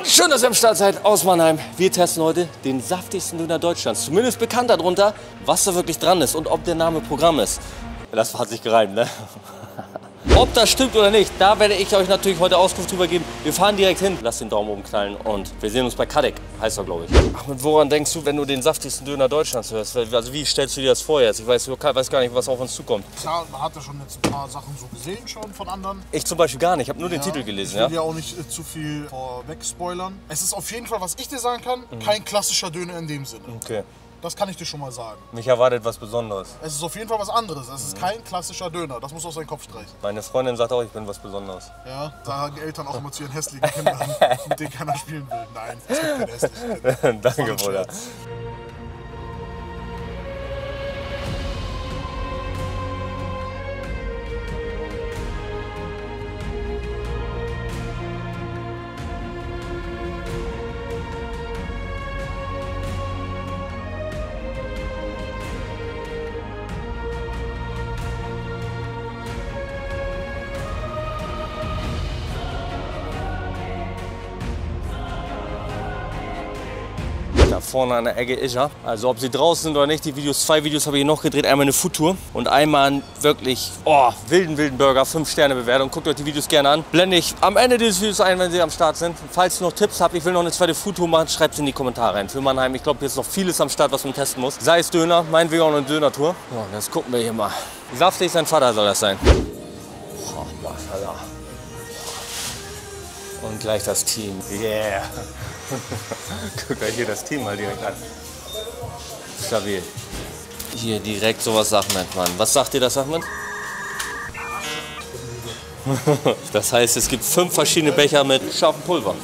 Und schön, dass ihr am Start seid aus Mannheim. Wir testen heute den saftigsten Döner Deutschlands. Zumindest bekannt darunter, was da wirklich dran ist und ob der Name Programm ist. Das hat sich gereimt, ne? Ob das stimmt oder nicht, da werde ich euch natürlich heute Auskunft drüber geben. Wir fahren direkt hin, lasst den Daumen oben knallen und wir sehen uns bei Kadek, heißt er glaube ich. Ach, mit woran denkst du, wenn du den saftigsten Döner Deutschlands hörst? Also wie stellst du dir das vor jetzt? Ich weiß, weiß gar nicht, was auf uns zukommt. Klar, man hat ja schon jetzt ein paar Sachen so gesehen schon von anderen. Ich zum Beispiel gar nicht, ich habe nur ja, den Titel gelesen. Ich will ja, ja auch nicht äh, zu viel vorweg spoilern. Es ist auf jeden Fall, was ich dir sagen kann, mhm. kein klassischer Döner in dem Sinne. Okay. Das kann ich dir schon mal sagen. Mich erwartet was Besonderes. Es ist auf jeden Fall was anderes. Es ist kein klassischer Döner. Das muss aus deinem Kopf streichen. Meine Freundin sagt auch, ich bin was Besonderes. Ja, sagen Eltern auch immer zu ihren hässlichen Kindern, mit denen keiner spielen will. Nein, es gibt keine hässlichen Kinder. Danke, Bruder. Vorne an der Ecke ist er. Also ob sie draußen sind oder nicht, die Videos, zwei Videos habe ich noch gedreht. Einmal eine Foodtour und einmal einen wirklich oh, wilden, wilden Burger, 5 Sterne Bewertung. Guckt euch die Videos gerne an. Blende ich am Ende dieses Videos ein, wenn sie am Start sind. Falls ihr noch Tipps habt, ich will noch eine zweite Foodtour machen, schreibt es in die Kommentare rein. Für Mannheim, ich glaube, hier ist noch vieles am Start, was man testen muss. Sei es Döner, meinetwegen auch eine Döner-Tour. Ja, das gucken wir hier mal. Saftig sein Vater soll das sein. Oh, Maschallah. Und gleich das Team. Yeah. Guckt euch hier das Team mal direkt an. Stabil. Hier direkt sowas sagt man. Was sagt ihr das, Ahmed? das heißt, es gibt fünf verschiedene Becher mit scharfem Pulver.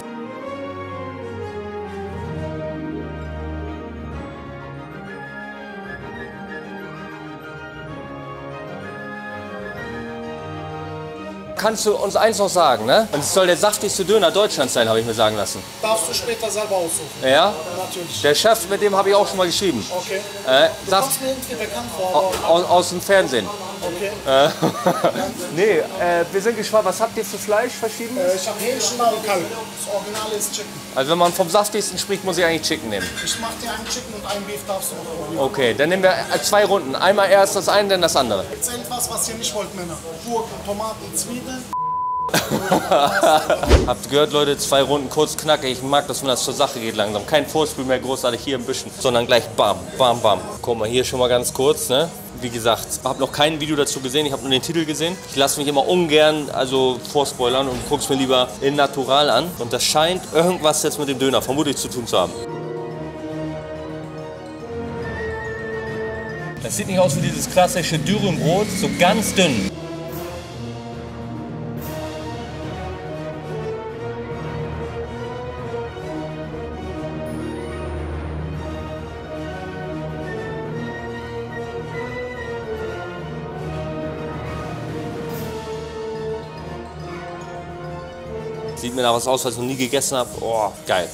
Kannst du uns eins noch sagen, ne? Und es soll der saftigste Döner Deutschlands sein, habe ich mir sagen lassen. Darfst du später selber aussuchen. Ja? ja natürlich. Der Chef, mit dem habe ich auch schon mal geschrieben. Okay. Äh, du Saft mir irgendwie bekannt vor. Aus, aus dem Fernsehen. Okay. Äh, nee, äh, wir sind gespannt. Was habt ihr für Fleisch verschieden? Äh, ich habe Hähnchen und Kalb. Das Original ist Chicken. Also wenn man vom saftigsten spricht, muss ich eigentlich Chicken nehmen. Ich mache dir einen Chicken und einen Beef darfst du noch probieren. Okay, dann nehmen wir äh, zwei Runden. Einmal erst das eine, dann das andere. Jetzt etwas, was ihr nicht wollt, Männer. Gurken, Tomaten, Zwiebeln. Habt gehört, Leute, zwei Runden kurz knackig. Ich mag das, wenn das zur Sache geht langsam. Kein Vorspiel mehr großartig hier im Büschen, sondern gleich bam, bam, bam. Guck mal, hier schon mal ganz kurz, ne? Wie gesagt, ich habe noch kein Video dazu gesehen, ich habe nur den Titel gesehen. Ich lasse mich immer ungern also vorspoilern und gucke es mir lieber in Natural an. Und das scheint irgendwas jetzt mit dem Döner vermutlich zu tun zu haben. Das sieht nicht aus wie dieses klassische Dürrenbrot, so ganz dünn. Mir nach was aus, was ich noch nie gegessen habe. Oh, geil.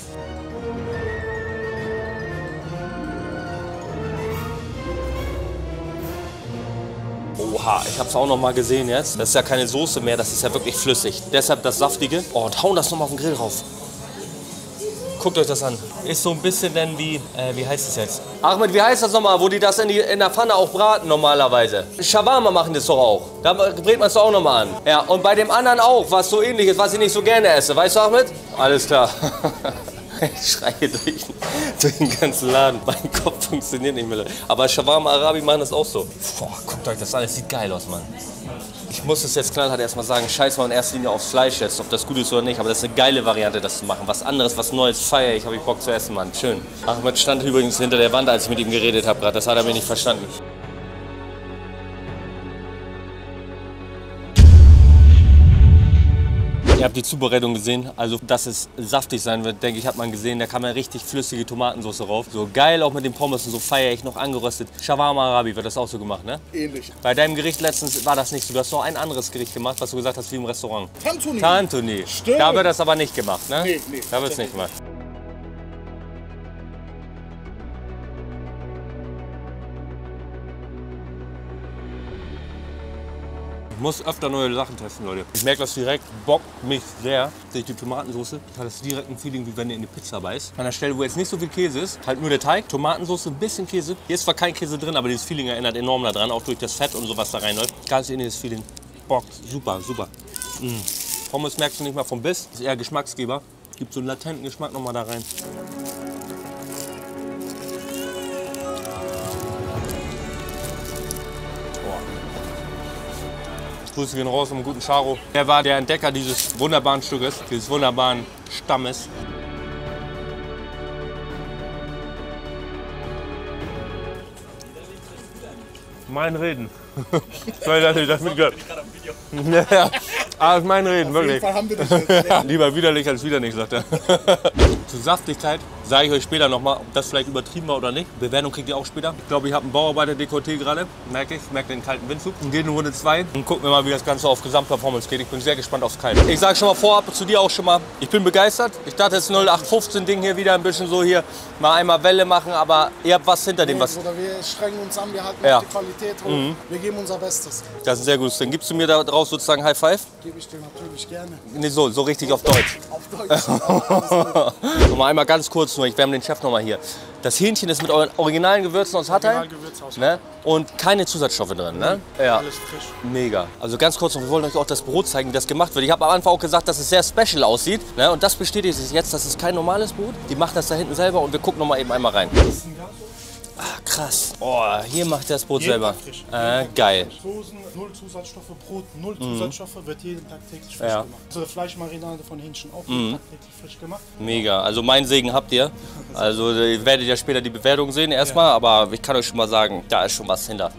Oha, ich habe es auch noch mal gesehen jetzt. Das ist ja keine Soße mehr, das ist ja wirklich flüssig. Deshalb das Saftige. Oh, und hauen das noch mal auf den Grill rauf. Guckt euch das an. Ist so ein bisschen denn wie, äh, wie heißt es jetzt? Ahmed, wie heißt das nochmal, wo die das in, die, in der Pfanne auch braten normalerweise? Shawarma machen das doch auch. Da brät man es doch auch nochmal an. Ja, und bei dem anderen auch, was so ähnlich ist, was ich nicht so gerne esse. Weißt du, Ahmed? Alles klar. Ich schreie durch, durch den ganzen Laden. Mein Kopf funktioniert nicht mehr. Aber Shawarma Arabi machen das auch so. Boah, guckt euch das an, das sieht geil aus, Mann. Ich muss es jetzt knallhart erstmal sagen, scheiß mal in erster Linie aufs Fleisch jetzt, ob das gut ist oder nicht, aber das ist eine geile Variante, das zu machen. Was anderes, was Neues, feier ich, habe ich Bock zu essen, Mann. Schön. Ahmed stand übrigens hinter der Wand, als ich mit ihm geredet habe gerade, das hat er mir nicht verstanden. Ihr habt die Zubereitung gesehen, also dass es saftig sein wird, denke ich, hat man gesehen. Da kam ja richtig flüssige Tomatensauce rauf. So geil auch mit den Pommes und so feiere ich noch angeröstet. Shawarma Arabi wird das auch so gemacht, ne? Ähnlich. Bei deinem Gericht letztens war das nicht so. Du hast noch ein anderes Gericht gemacht, was du gesagt hast, wie im Restaurant. Tantuni. Tantuni. Stimmt. Da wird das aber nicht gemacht, ne? Nee, nee. Da wird es nicht gemacht. Muss öfter neue Sachen testen, Leute. Ich merke das direkt, bockt mich sehr durch die Tomatensauce. Ich habe das direkt ein Feeling, wie wenn ihr in die Pizza beißt. An der Stelle, wo jetzt nicht so viel Käse ist, halt nur der Teig, Tomatensauce, ein bisschen Käse. Hier ist zwar kein Käse drin, aber dieses Feeling erinnert enorm daran, auch durch das Fett und so, was da reinläuft. Ganz ähnliches Feeling. Bockt, super, super. Mm. Pommes merkst du nicht mal vom Biss, ist eher Geschmacksgeber. Gibt so einen latenten Geschmack nochmal da rein. Grüße gehen raus um guten Charo. Der war der Entdecker dieses wunderbaren Stückes, dieses wunderbaren Stammes. Mein Reden. Sorry, dass ich das mitgehört ja, ja. Ah, ist mein Reden, Auf jeden wirklich. Fall haben wir das jetzt. Ja. Lieber widerlich als wieder nicht, sagt er. Zur Saftigkeit sage ich euch später nochmal, ob das vielleicht übertrieben war oder nicht. Bewertung kriegt ihr auch später. Ich glaube, ich habe einen Bauarbeiter-Dekolleté gerade. Merke ich. Merke den kalten Windzug. Und gehen in Runde 2 und gucken wir mal, wie das Ganze auf Gesamtperformance geht. Ich bin sehr gespannt aufs Kalt. Ich sage schon mal vorab zu dir auch schon mal, ich bin begeistert. Ich dachte, das 0815-Ding hier wieder ein bisschen so hier mal einmal Welle machen, aber ihr habt was hinter dem, was. Bruder, wir strengen uns an, wir halten Ja. die Qualität hoch. Wir geben unser Bestes. Das ist ein sehr gutes Ding. Gibst du mir da drauf sozusagen High Five? Gebe ich dir natürlich gerne. Nee, so, so richtig auf Deutsch. Auf Deutsch. Nochmal einmal ganz kurz nur, ich wärme den Chef nochmal hier. Das Hähnchen ist mit euren originalen Gewürzen aus Hatay. Ne? Und keine Zusatzstoffe drin, ne? Ja. Alles frisch. Mega. Also ganz kurz noch, wir wollen euch auch das Brot zeigen, wie das gemacht wird. Ich habe am Anfang auch gesagt, dass es sehr special aussieht. Ne? Und das bestätigt sich jetzt, das ist kein normales Brot. Die machen das da hinten selber und wir gucken noch mal eben einmal rein. Ah, krass. Oh, hier macht er das Brot Jeden selber. Frisch. Äh, geil. Soßen, null Zusatzstoffe, Brot, null Zusatzstoffe, wird jeden Tag täglich frisch Ja. gemacht. Also Fleischmarinade von Hähnchen auch jeden Tag täglich frisch gemacht. Mega. Also mein Segen habt ihr. Also ihr werdet ja später die Bewertung sehen erstmal, aber ich kann euch schon mal sagen, da ist schon was hinter.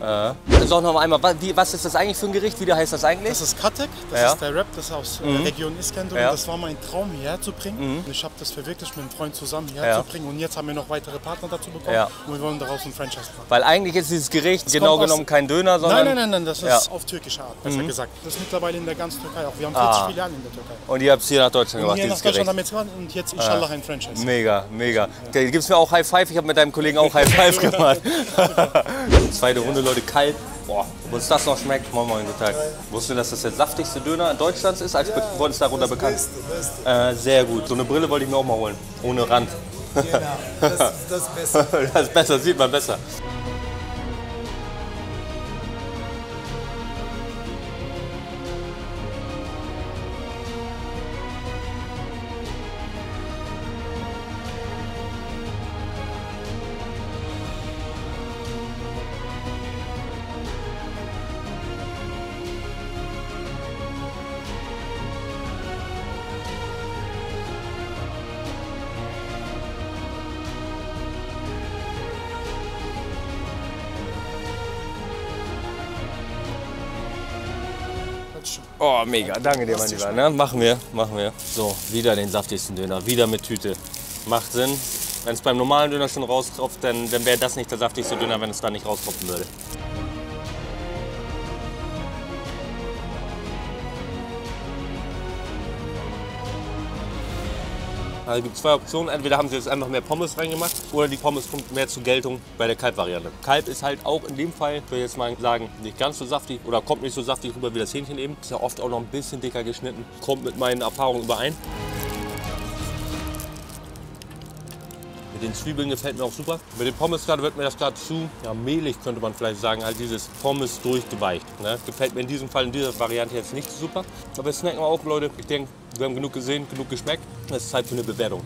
Äh. Sag noch mal einmal, was ist das eigentlich für ein Gericht? Wie heißt das eigentlich? Das ist Katek, das Ja. ist der Rap, das ist aus äh, Region Iskender. Ja. Und das war mein Traum, hierher zu bringen. Und ich habe das verwirklicht, mit einem Freund zusammen hierher Ja. zu bringen. Und jetzt haben wir noch weitere Partner dazu bekommen. Ja. Und wir wollen daraus ein Franchise machen. Weil eigentlich ist dieses Gericht genau kommt aus- genommen kein Döner, sondern. Nein, nein, nein, nein, das ist Ja. Mhm. auf türkischer Art, besser gesagt. Das ist mittlerweile in der ganzen Türkei auch. Wir haben 40 Ah. Filialen in der Türkei. Und ihr habt es hier nach Deutschland Und gemacht, hier nach dieses Deutschland Gericht. haben wir jetzt gemacht und jetzt inshallah ein Franchise. Mega, mega. Okay, gibst mir auch High Five? Ich habe mit deinem Kollegen auch High Five gemacht. Zweite Runde, Leute, kalt. Boah, ob uns das noch schmeckt, moin moin, guten Tag. Wusstest du, dass das der saftigste Döner in Deutschlands ist? Als wurde es darunter bekannt? Äh, sehr gut. So eine Brille wollte ich mir auch mal holen. Ohne Rand. Genau, das ist das Beste. Das ist besser, sieht man besser. Oh, mega. Danke dir, mein Lieber. Ne? Machen wir, machen wir. So, wieder den saftigsten Döner. Wieder mit Tüte. Macht Sinn. Wenn es beim normalen Döner schon raustropft, dann, dann wäre das nicht der saftigste Döner, wenn es da nicht raustropfen würde. Also gibt zwei Optionen. Entweder haben sie jetzt einfach mehr Pommes reingemacht oder die Pommes kommt mehr zur Geltung bei der Kalbvariante. Kalb ist halt auch in dem Fall, ich würde jetzt mal sagen, nicht ganz so saftig oder kommt nicht so saftig rüber wie das Hähnchen eben. Ist ja oft auch noch ein bisschen dicker geschnitten. Kommt mit meinen Erfahrungen überein. Mit den Zwiebeln gefällt mir auch super. Mit den Pommes gerade wird mir das gerade zu ja, mehlig, könnte man vielleicht sagen. Halt dieses Pommes durchgeweicht. Ne? Gefällt mir in diesem Fall, in dieser Variante jetzt nicht super. Aber jetzt snacken wir auch, Leute. Ich denke, wir haben genug gesehen, genug geschmeckt. Es ist Zeit für eine Bewertung.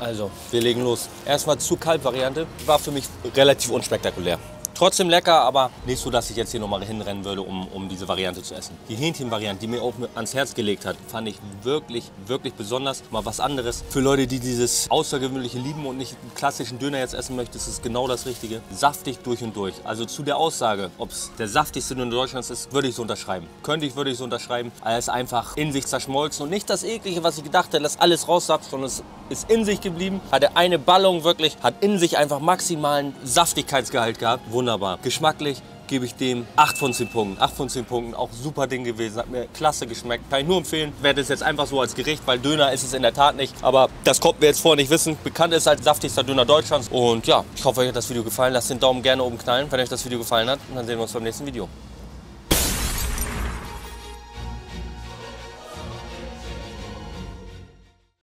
Also, wir legen los. Erstmal zur Kalb-Variante. War für mich relativ unspektakulär. Trotzdem lecker, aber nicht so, dass ich jetzt hier nochmal hinrennen würde, um, um diese Variante zu essen. Die Hähnchen-Variante, die mir auch ans Herz gelegt hat, fand ich wirklich, wirklich besonders. Mal was anderes. Für Leute, die dieses Außergewöhnliche lieben und nicht einen klassischen Döner jetzt essen möchten, ist es genau das Richtige. Saftig durch und durch. Also zu der Aussage, ob es der saftigste Döner Deutschlands ist, würde ich so unterschreiben. Könnte ich, würde ich so unterschreiben. Er ist einfach in sich zerschmolzen und nicht das Eklige, was ich gedacht hätte, dass alles raussapft, sondern es ist in sich geblieben. Hatte eine Ballung wirklich, hat in sich einfach maximalen Saftigkeitsgehalt gehabt. Wunderbar. Wunderbar. Geschmacklich gebe ich dem 8 von 10 Punkten. 8 von 10 Punkten, auch super Ding gewesen, hat mir klasse geschmeckt. Kann ich nur empfehlen, werde es jetzt einfach so als Gericht, weil Döner ist es in der Tat nicht. Aber das konnten wir jetzt vorher nicht wissen. Bekannt ist als saftigster Döner Deutschlands. Und ja, ich hoffe, euch hat das Video gefallen. Lasst den Daumen gerne oben knallen, wenn euch das Video gefallen hat. Und dann sehen wir uns beim nächsten Video.